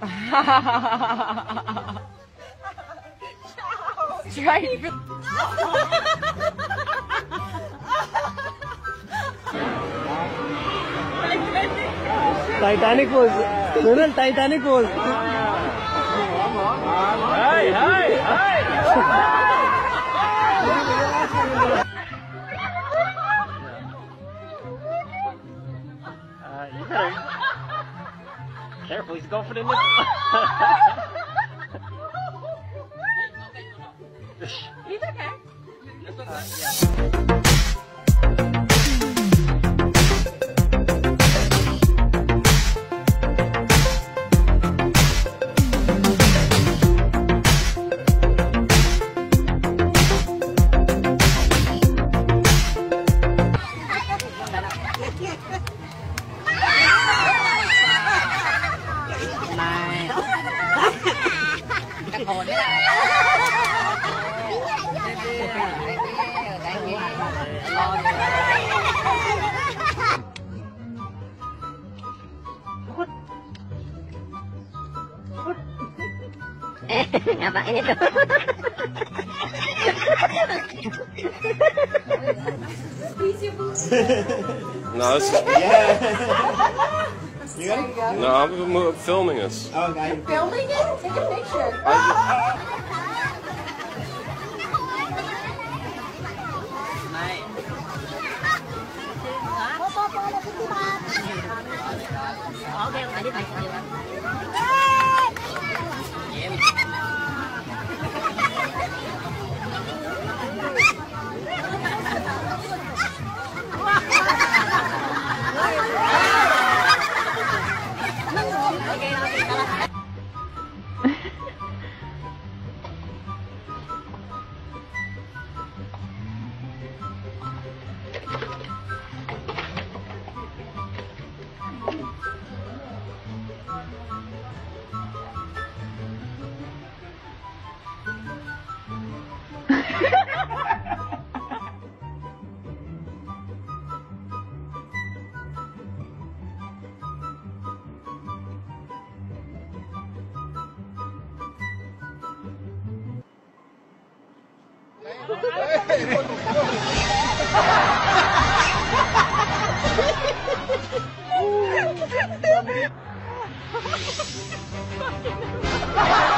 哈哈哈哈哈哈哈哈哈哈 Titanic pose. Nurul, Titanic pose. Hey, hey, hey! Uh, careful, he's going for the he's okay. Uh, Ngapain itu? No, it's, You got it? no, I'm mo- filming this. Oh, okay. Filming it? Take a picture. Okay, tadi tadi. Ha ha ha!